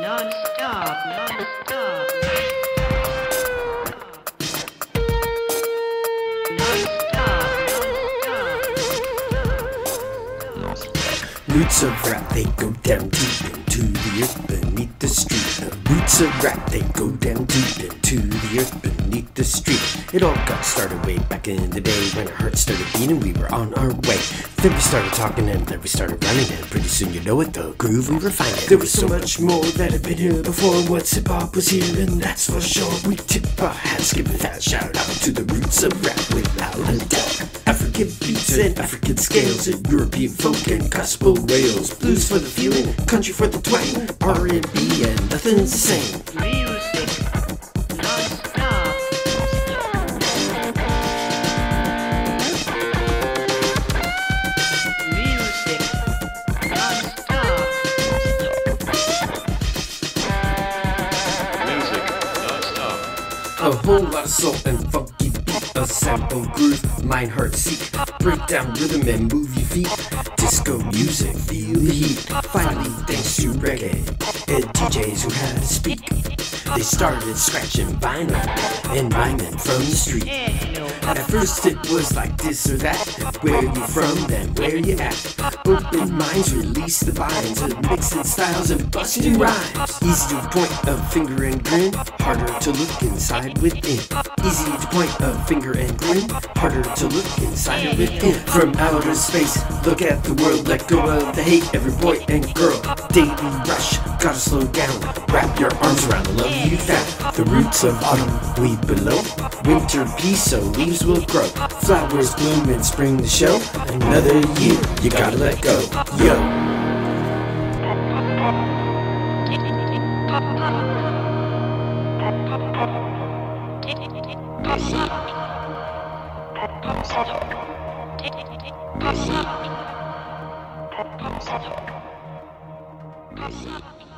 Non-stop, non-stop. Roots of rap, they go down deep into the earth beneath the street. The roots of rap, they go down deep into the earth beneath the street. It all got started way back in the day when our hearts started beating, we were on our way. Then we started talking and then we started running, and pretty soon you know it, the groove we refined it. There was so much more that had been here before. Once hip hop was here, and that's for sure. We tip our hats, give a fat shout out to the roots of rap without a doubt. African beats and African scales, and European folk and gospel rails, blues for the feeling, country for the twang, R&B and nothing's the same. A whole lot of soul and funky beat, a sample groove, mind, heart, seek, break down rhythm and move your feet. Disco music, feel the heat. Finally, thanks to reggae and DJs who had to speak, they started scratching vinyl and rhyming from the street. At first it was like this or that. Where you from, then where you at. Open minds release the vines of mixing styles and busting rhymes. Easy to point a finger and grin, harder to look inside within. Easy to point a finger and grin, harder to look inside within. From outer space, look at the world, let go of the hate, every boy and girl. Daily rush, gotta slow down. Wrap your arms around the love you found. The roots of autumn we below. Winter peace, so leaves will grow. Flowers bloom and spring to show. Another year, you gotta let go. Yo. Music.